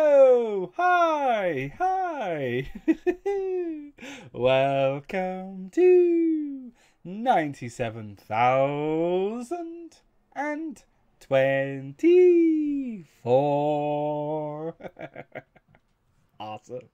Hello! Hi! Hi! Welcome to 97,024. awesome.